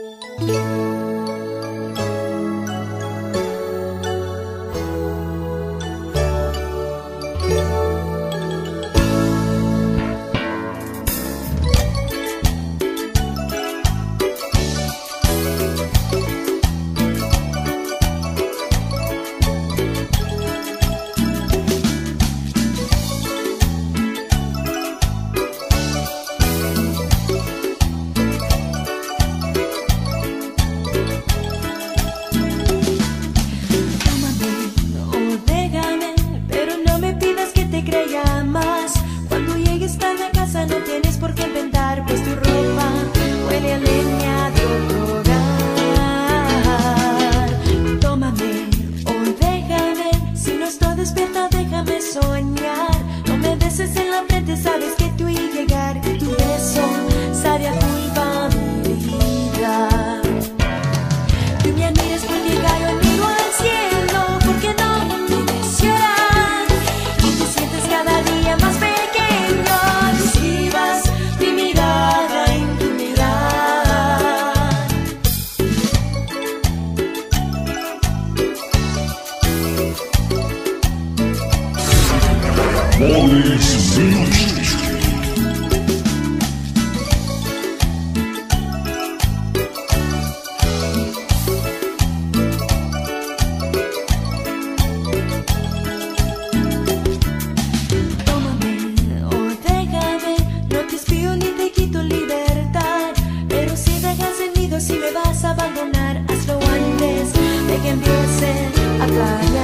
Música on. ¡Vale, me! Tómame, o déjame, no te espío ni te quito libertad. Pero si dejas de mí, si me vas a abandonar, hazlo antes de que empiece a hablar.